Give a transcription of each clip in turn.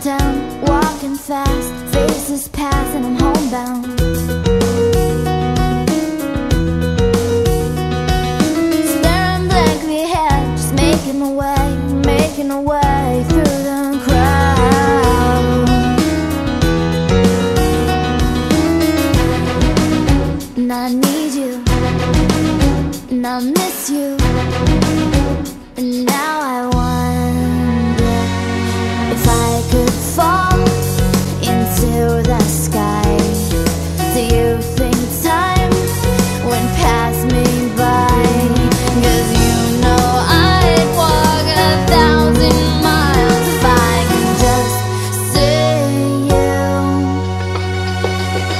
downtown, walking fast. Faces pass and I'm homebound. Staring blankly ahead, just making a way, making a way.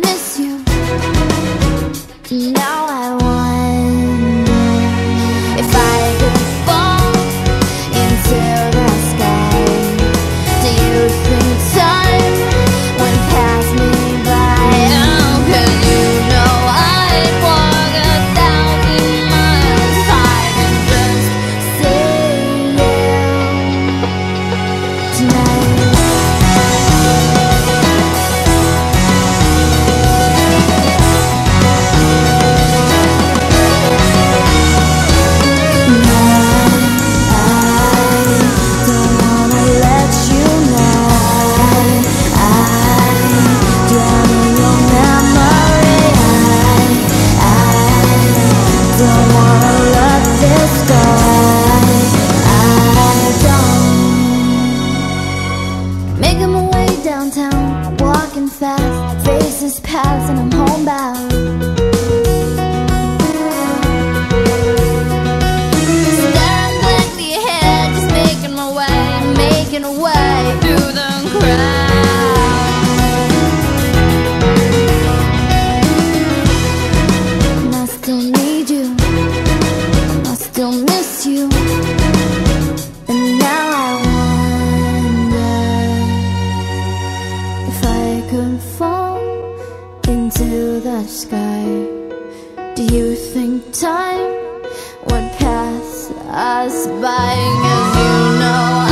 miss you. Now I want. this path and I'm homebound. So that went me ahead, just making my way, making a way through the crowd. sky Do you think time would pass us by? Cause you know